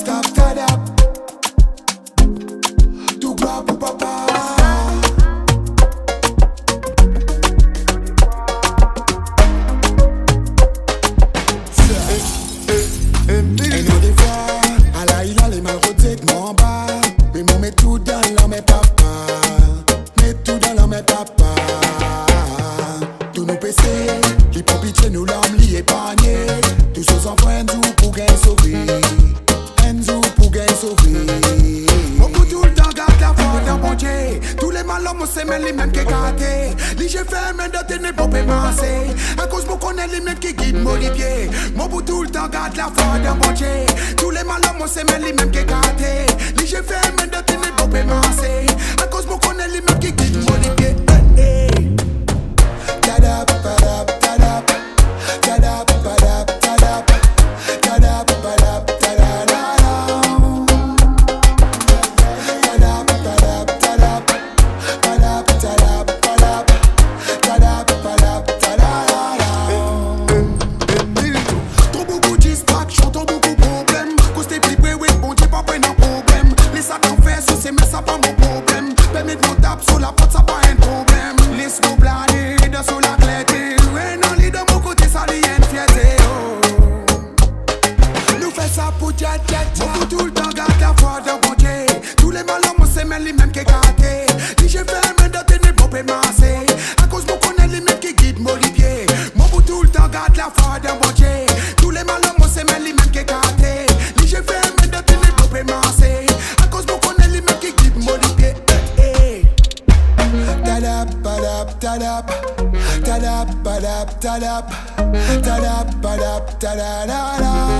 stop, pour papa. Et nous des fois, à la il a les mal bas Mais mon met tout dans mes papa. Mets tout dans mes papa. Tout nous PC, les pitié nous l'homme li épargné Tous ces enfants Enzo pour gagner sauver Beaucoup tout le temps garde la foi dans mon Dieu. Tous les malhommes c'est même les mêmes qui gâtés fait mais de tenir pour masser À cause mon connaît les mêmes qui guident mon pieds Mon bout tout le temps garde la foi dans mon Dieu les mêmes qui gâtés Si je même de guident mon pied Mon bout tout le la Tous les malhommes c'est même les mêmes qui gâtés Si je fais même de À cause mon connaît les mêmes qui guident mon pied hey, hey. Tadap, badap, tadap Tadap, badap, tadap Tadap, badap, tadadadam